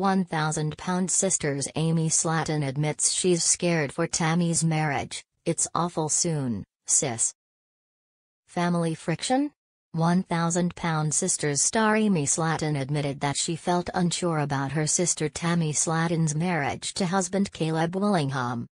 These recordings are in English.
1,000 pound sisters Amy Slaton admits she's scared for Tammy's marriage, it's awful soon, sis. Family friction? 1,000 Pound Sisters star Amy Slaton admitted that she felt unsure about her sister Tammy Slaton's marriage to husband Caleb Willingham.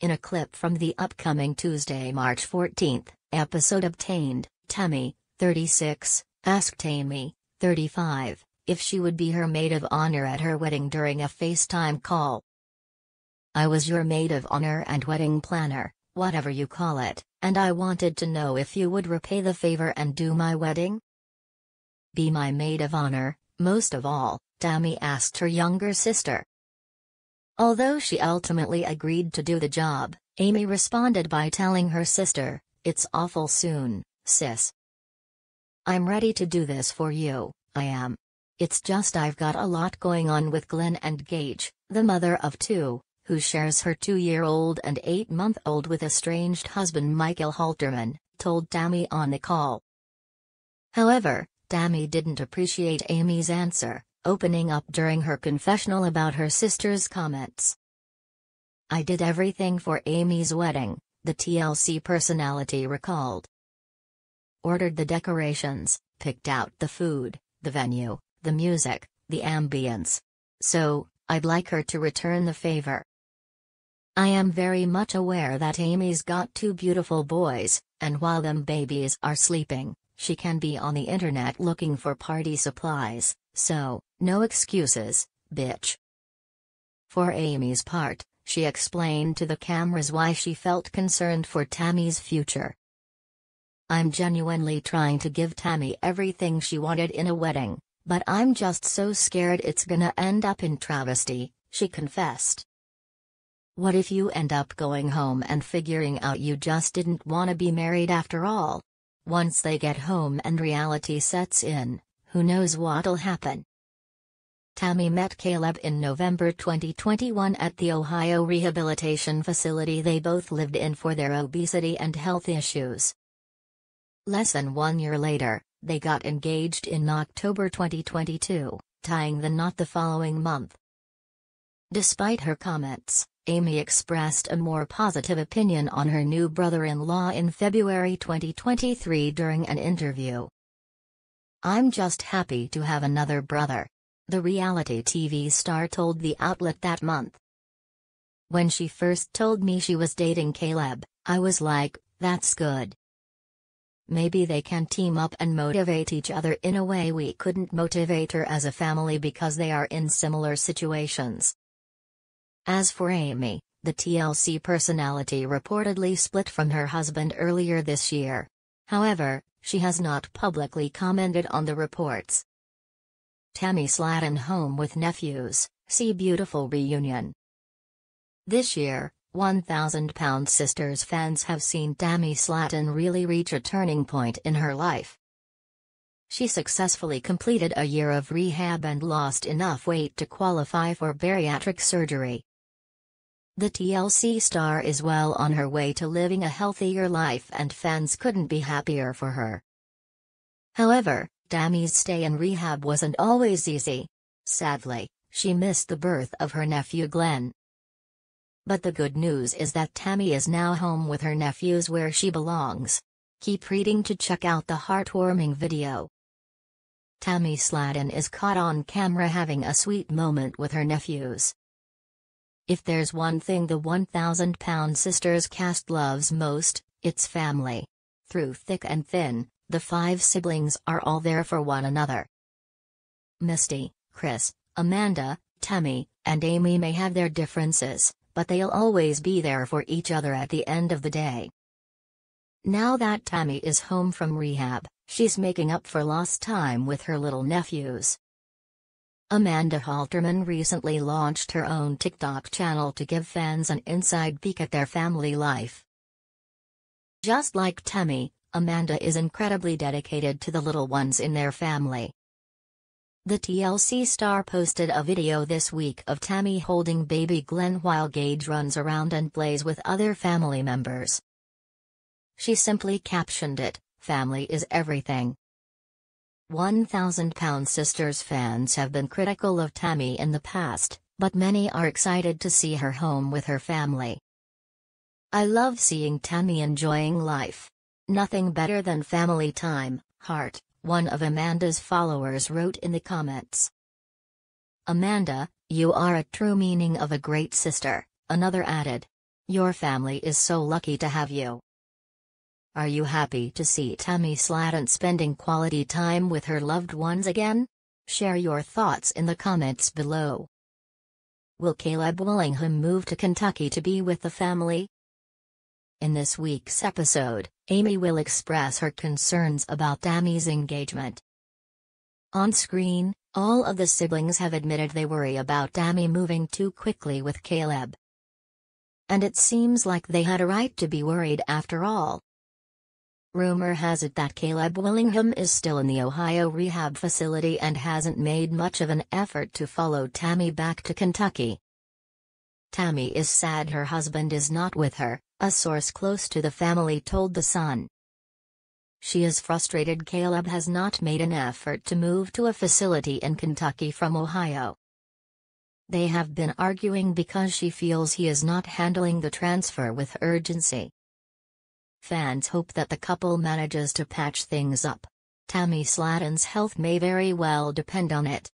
In a clip from the upcoming Tuesday, March 14, episode obtained, Tammy, 36, asked Amy, 35, if she would be her maid of honor at her wedding during a FaceTime call. I was your maid of honor and wedding planner, whatever you call it, and I wanted to know if you would repay the favor and do my wedding? Be my maid of honor, most of all, Tammy asked her younger sister. Although she ultimately agreed to do the job, Amy responded by telling her sister, It's awful soon, sis. I'm ready to do this for you, I am. It's just I've got a lot going on with Glenn and Gage, the mother of two, who shares her two-year-old and eight-month-old with estranged husband Michael Halterman, told Tammy on the call. However, Tammy didn't appreciate Amy's answer, opening up during her confessional about her sister's comments. I did everything for Amy's wedding, the TLC personality recalled. Ordered the decorations, picked out the food, the venue, the music, the ambience. So, I'd like her to return the favor. I am very much aware that Amy's got two beautiful boys, and while them babies are sleeping, she can be on the internet looking for party supplies, so, no excuses, bitch. For Amy's part, she explained to the cameras why she felt concerned for Tammy's future. I'm genuinely trying to give Tammy everything she wanted in a wedding, but I'm just so scared it's gonna end up in travesty, she confessed. What if you end up going home and figuring out you just didn't want to be married after all? Once they get home and reality sets in, who knows what'll happen? Tammy met Caleb in November 2021 at the Ohio Rehabilitation Facility they both lived in for their obesity and health issues. Less than one year later, they got engaged in October 2022, tying the knot the following month. Despite her comments, Amy expressed a more positive opinion on her new brother-in-law in February 2023 during an interview. I'm just happy to have another brother. The reality TV star told the outlet that month. When she first told me she was dating Caleb, I was like, that's good. Maybe they can team up and motivate each other in a way we couldn't motivate her as a family because they are in similar situations. As for Amy, the TLC personality reportedly split from her husband earlier this year. However, she has not publicly commented on the reports. Tammy Slaton home with nephews, see beautiful reunion. This year, 1,000 Pound Sisters fans have seen Tammy Slaton really reach a turning point in her life. She successfully completed a year of rehab and lost enough weight to qualify for bariatric surgery. The TLC star is well on her way to living a healthier life and fans couldn't be happier for her. However, Tammy's stay in rehab wasn't always easy. Sadly, she missed the birth of her nephew Glenn. But the good news is that Tammy is now home with her nephews where she belongs. Keep reading to check out the heartwarming video. Tammy Slaton is caught on camera having a sweet moment with her nephews. If there's one thing the 1,000 Pound Sisters cast loves most, it's family. Through thick and thin, the five siblings are all there for one another. Misty, Chris, Amanda, Tammy, and Amy may have their differences, but they'll always be there for each other at the end of the day. Now that Tammy is home from rehab, she's making up for lost time with her little nephews. Amanda Halterman recently launched her own TikTok channel to give fans an inside peek at their family life. Just like Tammy, Amanda is incredibly dedicated to the little ones in their family. The TLC star posted a video this week of Tammy holding baby Glenn while Gage runs around and plays with other family members. She simply captioned it, Family is everything. 1,000 Pound Sisters fans have been critical of Tammy in the past, but many are excited to see her home with her family. I love seeing Tammy enjoying life. Nothing better than family time, heart, one of Amanda's followers wrote in the comments. Amanda, you are a true meaning of a great sister, another added. Your family is so lucky to have you. Are you happy to see Tammy Slaton spending quality time with her loved ones again? Share your thoughts in the comments below. Will Caleb Willingham move to Kentucky to be with the family? In this week's episode, Amy will express her concerns about Tammy's engagement. On screen, all of the siblings have admitted they worry about Tammy moving too quickly with Caleb. And it seems like they had a right to be worried after all. Rumor has it that Caleb Willingham is still in the Ohio rehab facility and hasn't made much of an effort to follow Tammy back to Kentucky. Tammy is sad her husband is not with her, a source close to the family told The Sun. She is frustrated Caleb has not made an effort to move to a facility in Kentucky from Ohio. They have been arguing because she feels he is not handling the transfer with urgency. Fans hope that the couple manages to patch things up. Tammy Slaton's health may very well depend on it.